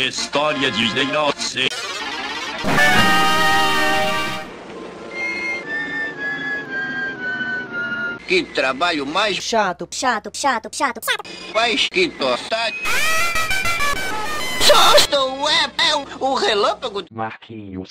História de Inocência. Que trabalho mais Chato. Chato, chato, chato, chato. faz que tosse. Só estou é, é o relâmpago Marquinhos.